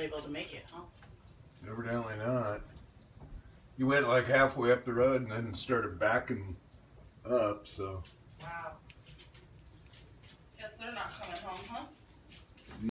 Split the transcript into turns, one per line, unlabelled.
able to make it, huh?
Evidently not. You went like halfway up the road and then started backing up, so.
Wow. Guess they're not coming home, huh?